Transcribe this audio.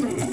Mm-hmm.